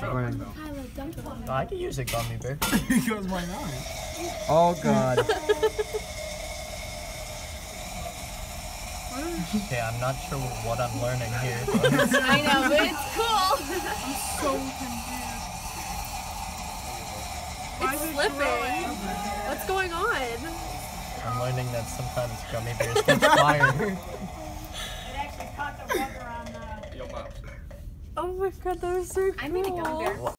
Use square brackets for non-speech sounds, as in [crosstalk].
When- I can use a gummy bear. [laughs] because why not? Oh god. [laughs] Okay, I'm not sure what I'm learning here, but [laughs] I know, but it's cool. I'm so confused. Why It's it slipping. growing? What's going on? I'm learning that sometimes gummy bears catch fire. Oh my god, that was so cool. I made a gummy bear.